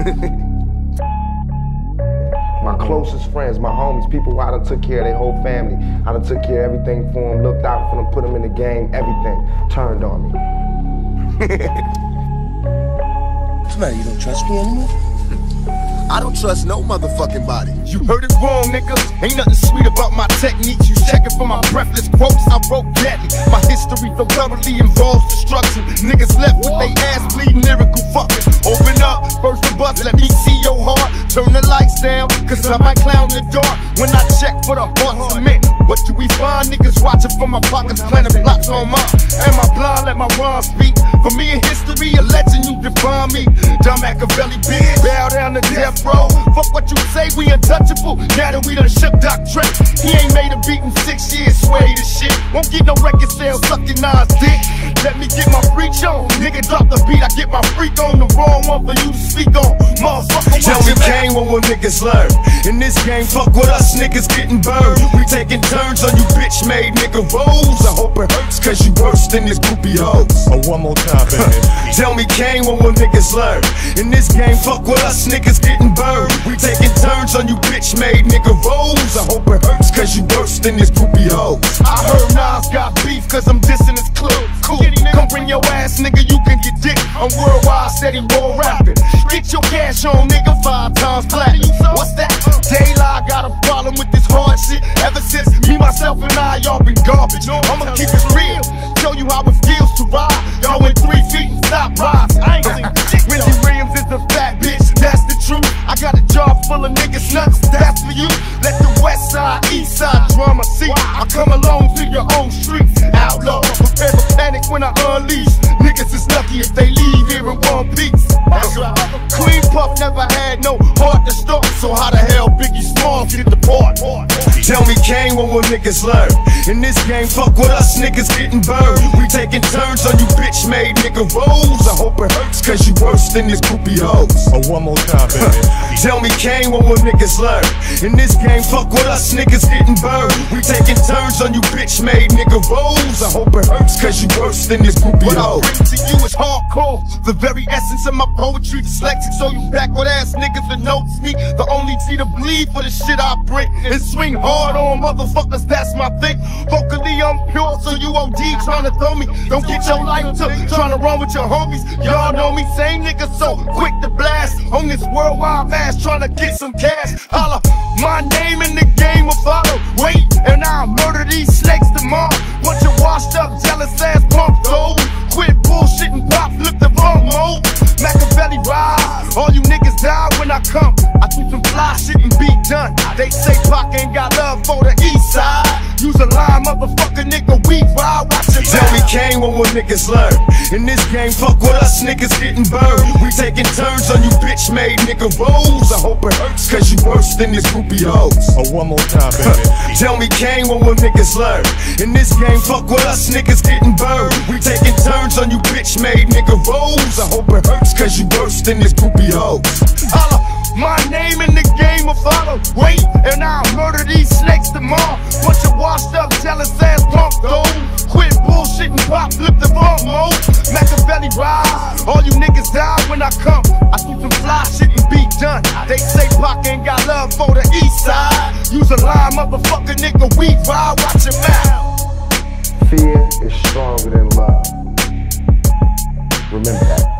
my closest friends, my homies, people who I done took care of their whole family. I done took care of everything for them, looked out for them, put them in the game, everything turned on me. What's the matter? You don't trust me anymore? I don't trust no motherfucking body. You heard it wrong, nigga. Ain't nothing sweet about my techniques. You checking for my breathless quotes. I wrote deadly. My history so thoroughly involves destruction. Niggas left with they ass bleeding, cause I might clown the dark. When I check for the heart cement. What do we find? Niggas watching from my pockets, planting blocks on my. Am I blind? Let my rhyme speak. For me in history, a legend, you define me. Dumb Machiavelli, bitch. Bow down to death bro. Fuck what you say, we untouchable. Now that we done shook Doc Dre. He ain't made a beat in six years, sway shit. Won't get no record sales, sucking Nas dick. Let me get my freak on. Nigga, drop the beat, I get my freak on. The wrong one for you to speak on. Motherfucker, Tell me game what will niggas learn. In this game, fuck with us, niggas getting burned. We taking turns on you bitch made nigga roles. I hope it hurts, cause you worse than this groupie hoes. Oh, one more time, baby. Tell me game what will niggas learn. In this game, fuck with us, niggas getting burned. We taking turns on you bitch made nigga roles. I hope it hurts, cause you worse than this groupie hoes. I heard Got beef cause I'm dissing his clue. Cool. Come bring your ass, nigga, you can get dick. I'm worldwide, steady war rapping. Get your cash on, nigga, five times platinum. What's that? Daylight got a problem with this hard shit. Ever since me, myself, and I, y'all been garbage. I'ma keep it real, show you how it feels to ride. Y'all went three feet and stop rising. I ain't seen shit. Wendy Williams is a fat bitch, that's the truth. I got a job full of niggas nuts, that's for you. Let the west side, side drama see. I come along to your own streets, outlaw. Prepare for panic when I unleash. Niggas is lucky if they leave here in one piece. That's right. Queen Puff never had no heart to start, so how the hell Biggie Smalls get the part? Tell me, Kane, what will niggas learn? In this game, fuck with us, niggas getting burned. We taking turns on you bitch made nigga rules. I hope it hurts, cause you worse than this groupie hoes. Oh, one more time, baby. Tell me, Kane, what will niggas learn? In this game, fuck with us, niggas getting burned. We taking turns on you bitch made nigga rules. I hope it hurts, cause you worse than this groupie What I hoes. bring to you is hardcore. The very essence of my poetry, dyslexic, so you backward ass niggas that notice me. The only T to bleed for the shit I bring and swing hard on motherfuckers. That's my thing. Vocally, I'm pure, so you OD trying to throw me. Don't get your life took trying to run with your homies. Y'all know me, same nigga, so quick to blast on this worldwide mass, trying to get some cash. Holla, my name in the game will follow. Wait, and I'll murder these snakes tomorrow. Bunch of washed up, jealous ass punk gold. Quit bullshitting, pop, flip the wrong mode. Machiavelli rise, all you niggas die when I come. I keep some fly shit and be done. They say Pac ain't got love for the east side. Use a line, motherfucker, nigga, we ride, watch your Tell me, back. Kane, what will niggas learn? In this game, fuck with us, niggas getting burned. We taking turns on you bitch made nigga roles. I hope it hurts, cause you worse than this groupie hoes. Oh, one more time, baby. Tell me, Kane, what will niggas learn? In this game, fuck with us, niggas getting burned. We taking turns on you bitch made nigga roles. I hope it hurts, cause you worse than this groupie hoes. Holla, my name in the game will follow. Wait, and I'll murder these snakes tomorrow. Bunch of washed up, jealous ass punk though. Quit bullshitting, pop, flip the wrong mode. Machiavelli rise, all you niggas die when I come. I keep some fly shit and be done. They say Pac ain't got love for the east side. Use a line, motherfucker, nigga, we ride, watch your mouth. Fear is stronger than love. Remember that.